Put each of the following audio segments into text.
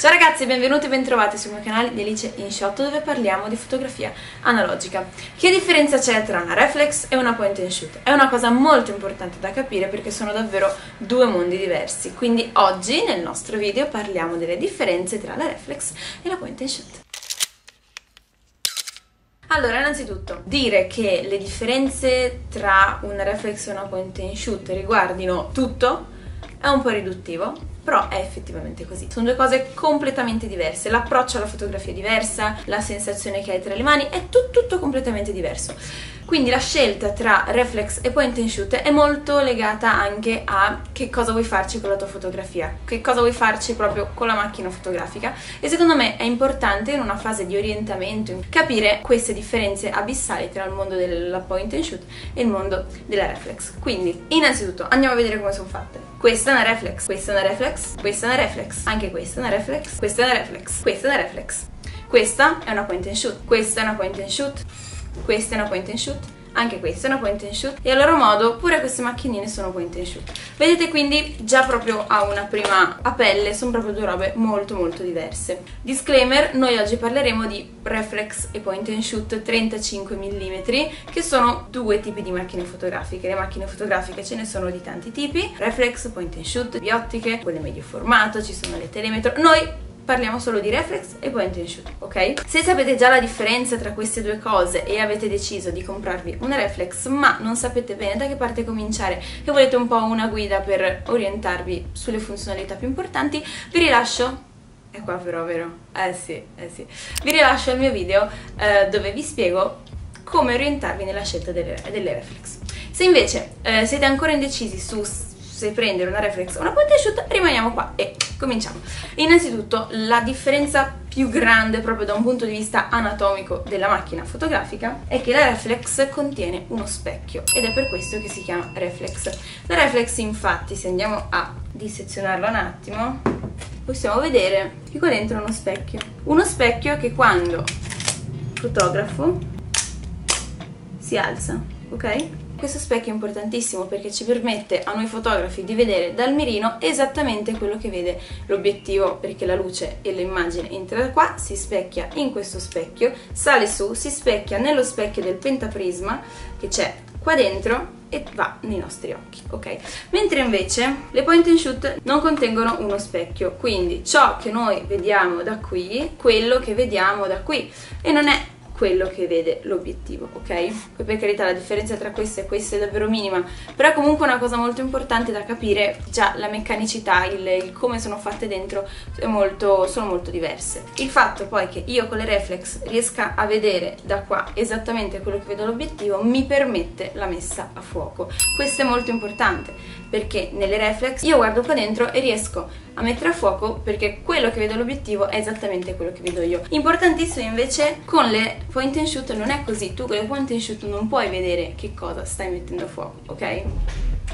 Ciao ragazzi, benvenuti e bentrovati sul mio canale di Alice in Shot dove parliamo di fotografia analogica. Che differenza c'è tra una reflex e una point and shoot? È una cosa molto importante da capire perché sono davvero due mondi diversi, quindi oggi nel nostro video parliamo delle differenze tra la reflex e la point and shoot. Allora, innanzitutto, dire che le differenze tra una reflex e una point and shoot riguardino tutto è un po' riduttivo, però è effettivamente così. Sono due cose completamente diverse, l'approccio alla fotografia è diversa, la sensazione che hai tra le mani è tutto, tutto completamente diverso. Quindi la scelta tra reflex e point and shoot è molto legata anche a che cosa vuoi farci con la tua fotografia, che cosa vuoi farci proprio con la macchina fotografica e secondo me è importante in una fase di orientamento capire queste differenze abissali tra il mondo della point and shoot e il mondo della reflex. Quindi innanzitutto andiamo a vedere come sono fatte. Questa è una reflex, questa è una reflex, questa è una reflex, anche questa è una reflex, questa è una reflex, questa è una reflex. Questa è una point and shoot, questa è una point and shoot, questa è una point and shoot, anche questa una point and shoot. E a loro modo pure queste macchinine sono point and shoot. Vedete quindi già proprio a una prima a pelle sono proprio due robe molto molto diverse. Disclaimer noi oggi parleremo di reflex e point and shoot 35 mm che sono due tipi di macchine fotografiche. Le macchine fotografiche ce ne sono di tanti tipi. Reflex, point and shoot, biottiche quelle medio formato, ci sono le telemetro. Noi parliamo solo di reflex e point and shoot, ok? Se sapete già la differenza tra queste due cose e avete deciso di comprarvi una reflex ma non sapete bene da che parte cominciare e volete un po' una guida per orientarvi sulle funzionalità più importanti, vi rilascio è qua però, vero? Eh sì, eh sì. Vi rilascio il mio video eh, dove vi spiego come orientarvi nella scelta delle, delle reflex. Se invece eh, siete ancora indecisi su se prendere una reflex o una point shoot, rimaniamo qua e cominciamo. Innanzitutto la differenza più grande proprio da un punto di vista anatomico della macchina fotografica è che la reflex contiene uno specchio ed è per questo che si chiama reflex. La reflex infatti se andiamo a dissezionarla un attimo possiamo vedere che qua dentro uno specchio. Uno specchio che quando fotografo si alza, ok? Questo specchio è importantissimo perché ci permette a noi fotografi di vedere dal mirino esattamente quello che vede l'obiettivo perché la luce e l'immagine entra da qua, si specchia in questo specchio, sale su, si specchia nello specchio del pentaprisma che c'è qua dentro e va nei nostri occhi, ok? Mentre invece le point and shoot non contengono uno specchio, quindi ciò che noi vediamo da qui, quello che vediamo da qui e non è quello che vede l'obiettivo, ok? Poi per carità la differenza tra queste e queste è davvero minima, però comunque una cosa molto importante da capire, già la meccanicità, il, il come sono fatte dentro molto, sono molto diverse. Il fatto poi che io con le reflex riesca a vedere da qua esattamente quello che vedo l'obiettivo mi permette la messa a fuoco. Questo è molto importante perché nelle reflex io guardo qua dentro e riesco a mettere a fuoco perché quello che vedo l'obiettivo è esattamente quello che vedo io. Importantissimo invece con le point and shoot non è così, tu con le point and shoot non puoi vedere che cosa stai mettendo a fuoco, ok?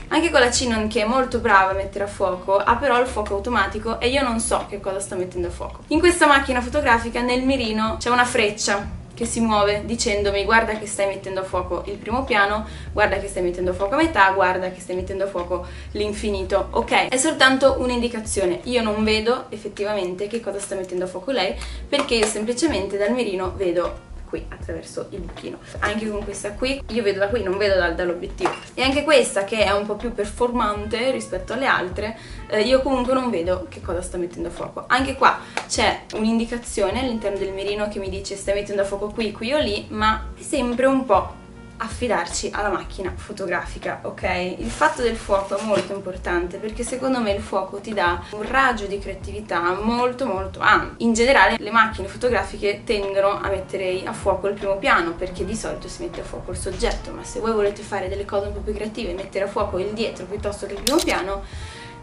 Anche con la Cinon che è molto brava a mettere a fuoco ha però il fuoco automatico e io non so che cosa sta mettendo a fuoco. In questa macchina fotografica nel mirino c'è una freccia che si muove dicendomi guarda che stai mettendo a fuoco il primo piano, guarda che stai mettendo a fuoco a metà, guarda che stai mettendo a fuoco l'infinito, ok? È soltanto un'indicazione, io non vedo effettivamente che cosa sta mettendo a fuoco lei perché io semplicemente dal mirino vedo qui attraverso il buchino anche con questa qui io vedo da qui non vedo dal, dall'obiettivo. E anche questa che è un po' più performante rispetto alle altre eh, io comunque non vedo che cosa sto mettendo a fuoco. Anche qua c'è un'indicazione all'interno del mirino che mi dice stai mettendo a fuoco qui, qui o lì ma è sempre un po' affidarci alla macchina fotografica, ok? Il fatto del fuoco è molto importante perché secondo me il fuoco ti dà un raggio di creatività molto molto ampio. In generale le macchine fotografiche tendono a mettere a fuoco il primo piano perché di solito si mette a fuoco il soggetto, ma se voi volete fare delle cose un po' più creative e mettere a fuoco il dietro piuttosto che il primo piano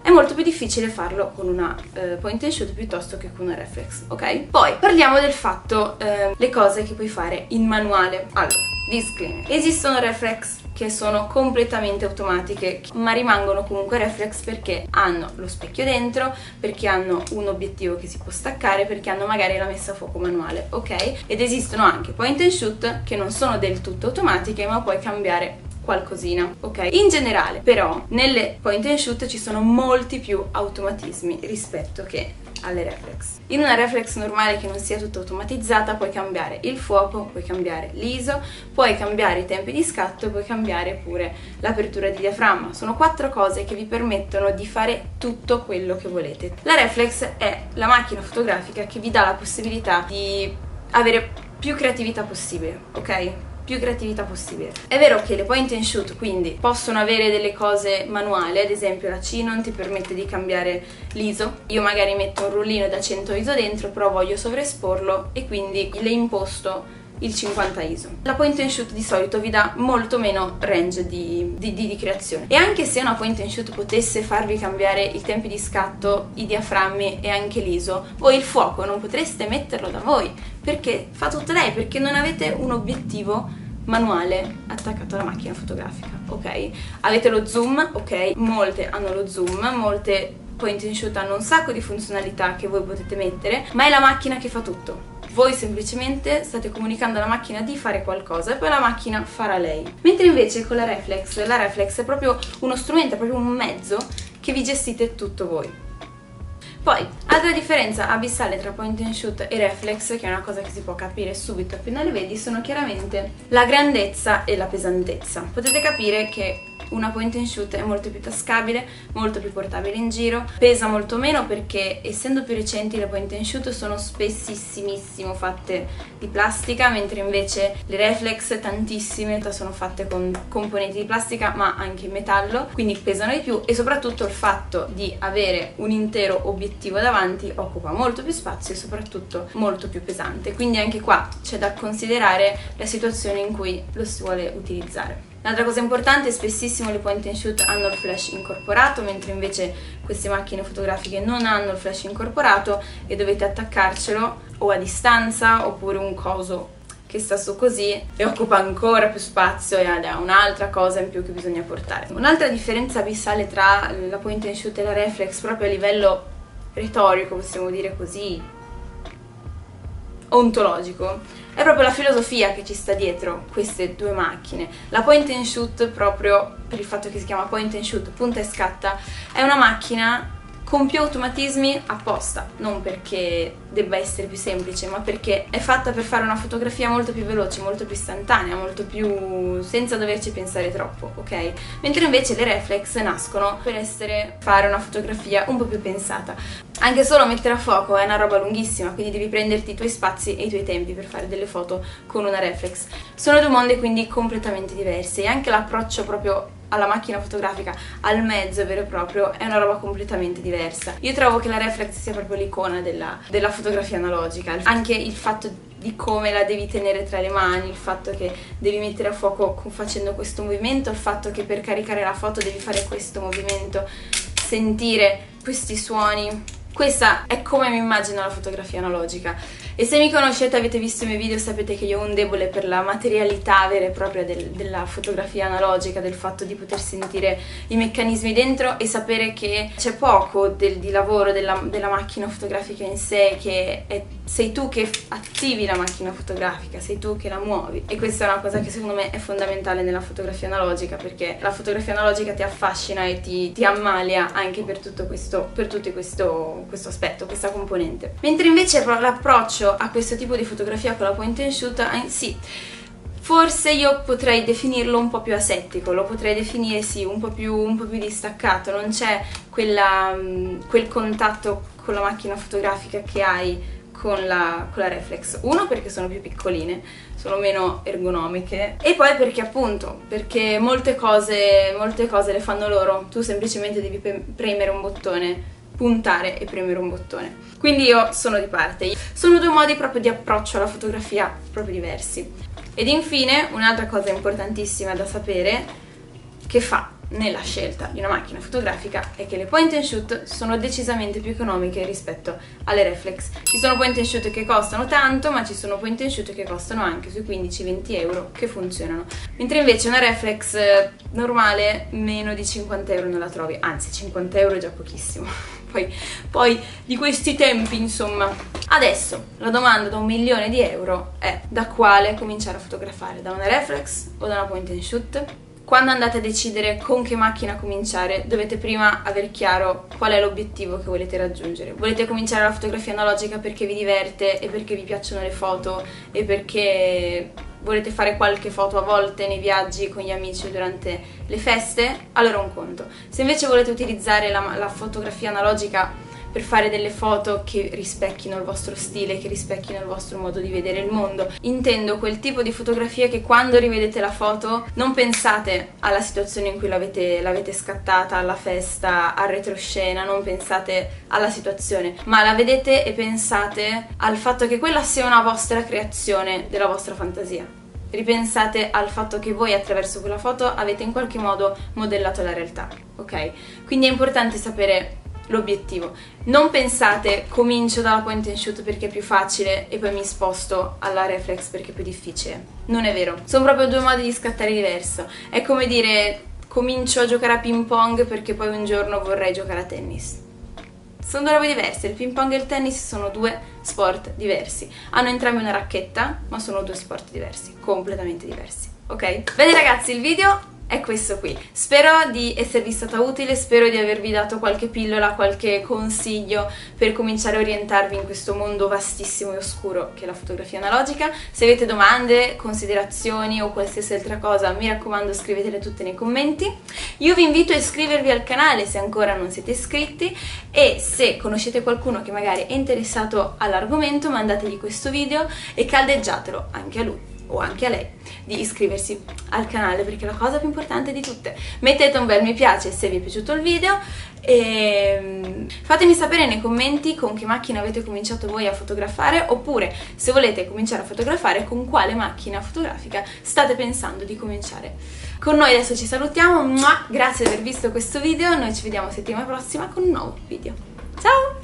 è molto più difficile farlo con una uh, point and shoot piuttosto che con una reflex, ok? Poi parliamo del fatto, uh, le cose che puoi fare in manuale. Allora, disclaimer. Esistono reflex che sono completamente automatiche ma rimangono comunque reflex perché hanno lo specchio dentro, perché hanno un obiettivo che si può staccare, perché hanno magari la messa a fuoco manuale, ok? Ed esistono anche point and shoot che non sono del tutto automatiche ma puoi cambiare qualcosina, ok? In generale, però, nelle point and shoot ci sono molti più automatismi rispetto che alle reflex. In una reflex normale che non sia tutta automatizzata puoi cambiare il fuoco, puoi cambiare l'ISO, puoi cambiare i tempi di scatto e puoi cambiare pure l'apertura di diaframma. Sono quattro cose che vi permettono di fare tutto quello che volete. La reflex è la macchina fotografica che vi dà la possibilità di avere più creatività possibile, ok? Più creatività possibile. È vero che le point and shoot quindi possono avere delle cose manuali, ad esempio la Cinon ti permette di cambiare l'ISO, io magari metto un rullino da 100 ISO dentro però voglio sovraesporlo e quindi le imposto il 50 ISO. La point and shoot di solito vi dà molto meno range di, di, di, di, creazione e anche se una point and shoot potesse farvi cambiare i tempi di scatto, i diaframmi e anche l'ISO, voi il fuoco non potreste metterlo da voi perché fa tutto lei, perché non avete un obiettivo manuale attaccato alla macchina fotografica, ok? Avete lo zoom, ok? Molte hanno lo zoom, molte point and shoot hanno un sacco di funzionalità che voi potete mettere, ma è la macchina che fa tutto voi semplicemente state comunicando alla macchina di fare qualcosa e poi la macchina farà lei. Mentre invece con la reflex, la reflex è proprio uno strumento, è proprio un mezzo che vi gestite tutto voi. Poi, altra differenza abissale tra point and shoot e reflex, che è una cosa che si può capire subito appena le vedi, sono chiaramente la grandezza e la pesantezza. Potete capire che una point and shoot è molto più tascabile, molto più portabile in giro, pesa molto meno perché essendo più recenti le point and shoot sono spessissimissimo fatte di plastica, mentre invece le reflex tantissime sono fatte con componenti di plastica ma anche in metallo, quindi pesano di più e soprattutto il fatto di avere un intero obiettivo davanti occupa molto più spazio e soprattutto molto più pesante, quindi anche qua c'è da considerare la situazione in cui lo si vuole utilizzare. Un'altra cosa importante, spessissimo le point and shoot hanno il flash incorporato, mentre invece queste macchine fotografiche non hanno il flash incorporato e dovete attaccarcelo o a distanza oppure un coso che sta su così e occupa ancora più spazio ed è un'altra cosa in più che bisogna portare. Un'altra differenza abissale tra la point and shoot e la reflex proprio a livello retorico, possiamo dire così, ontologico è proprio la filosofia che ci sta dietro queste due macchine. La point and shoot, proprio per il fatto che si chiama point and shoot, punta e scatta, è una macchina con più automatismi apposta, non perché debba essere più semplice, ma perché è fatta per fare una fotografia molto più veloce, molto più istantanea, molto più senza doverci pensare troppo, ok? Mentre invece le reflex nascono per essere fare una fotografia un po' più pensata. Anche solo mettere a fuoco è una roba lunghissima, quindi devi prenderti i tuoi spazi e i tuoi tempi per fare delle foto con una reflex. Sono due mondi quindi completamente diversi e anche l'approccio proprio alla macchina fotografica, al mezzo vero e proprio, è una roba completamente diversa. Io trovo che la reflex sia proprio l'icona della, della fotografia analogica, anche il fatto di come la devi tenere tra le mani, il fatto che devi mettere a fuoco facendo questo movimento, il fatto che per caricare la foto devi fare questo movimento, sentire questi suoni. Questa è come mi immagino la fotografia analogica e se mi conoscete avete visto i miei video sapete che io ho un debole per la materialità vera e propria del, della fotografia analogica, del fatto di poter sentire i meccanismi dentro e sapere che c'è poco del, di lavoro della, della, macchina fotografica in sé, che è, sei tu che attivi la macchina fotografica, sei tu che la muovi e questa è una cosa che secondo me è fondamentale nella fotografia analogica perché la fotografia analogica ti affascina e ti, ti ammalia anche per tutto questo, per tutto questo questo aspetto, questa componente. Mentre invece l'approccio a questo tipo di fotografia con la point and shoot, eh, sì, forse io potrei definirlo un po' più asettico, lo potrei definire sì, un po' più, un po più distaccato, non c'è mm, quel contatto con la macchina fotografica che hai con la, con la, reflex. Uno perché sono più piccoline, sono meno ergonomiche. E poi perché appunto, perché molte cose, molte cose le fanno loro, tu semplicemente devi premere un bottone puntare e premere un bottone. Quindi io sono di parte. Sono due modi proprio di approccio alla fotografia proprio diversi. Ed infine, un'altra cosa importantissima da sapere che fa nella scelta di una macchina fotografica è che le point and shoot sono decisamente più economiche rispetto alle reflex. Ci sono point and shoot che costano tanto, ma ci sono point and shoot che costano anche sui 15-20 euro che funzionano. Mentre invece una reflex eh, normale meno di 50 euro non la trovi, anzi 50 euro è già pochissimo. Poi, poi di questi tempi, insomma. Adesso la domanda da un milione di euro è da quale cominciare a fotografare? Da una reflex o da una point and shoot? quando andate a decidere con che macchina cominciare, dovete prima aver chiaro qual è l'obiettivo che volete raggiungere. Volete cominciare la fotografia analogica perché vi diverte e perché vi piacciono le foto e perché volete fare qualche foto a volte nei viaggi con gli amici durante le feste, allora un conto. Se invece volete utilizzare la, la fotografia analogica per fare delle foto che rispecchino il vostro stile, che rispecchino il vostro modo di vedere il mondo. Intendo quel tipo di fotografia che quando rivedete la foto non pensate alla situazione in cui l'avete, l'avete scattata, alla festa, al retroscena, non pensate alla situazione, ma la vedete e pensate al fatto che quella sia una vostra creazione della vostra fantasia ripensate al fatto che voi attraverso quella foto avete in qualche modo modellato la realtà, ok? Quindi è importante sapere l'obiettivo. Non pensate comincio dalla point and shoot perché è più facile e poi mi sposto alla reflex perché è più difficile. Non è vero. Sono proprio due modi di scattare diverso. È come dire comincio a giocare a ping pong perché poi un giorno vorrei giocare a tennis. Sono due robe diverse, il ping pong e il tennis sono due sport diversi. Hanno entrambi una racchetta, ma sono due sport diversi, completamente diversi. Ok? Bene ragazzi, il video è questo qui. Spero di esservi stata utile, spero di avervi dato qualche pillola, qualche consiglio per cominciare a orientarvi in questo mondo vastissimo e oscuro che è la fotografia analogica. Se avete domande, considerazioni o qualsiasi altra cosa, mi raccomando scrivetele tutte nei commenti. Io vi invito a iscrivervi al canale se ancora non siete iscritti e se conoscete qualcuno che magari è interessato all'argomento, mandategli questo video e caldeggiatelo anche a lui o anche a lei di iscriversi al canale perché è la cosa più importante di tutte. Mettete un bel mi piace se vi è piaciuto il video e mm, fatemi sapere nei commenti con che macchina avete cominciato voi a fotografare oppure se volete cominciare a fotografare con quale macchina fotografica state pensando di cominciare. Con noi adesso ci salutiamo, grazie di aver visto questo video, noi ci vediamo settimana prossima con un nuovo video. Ciao!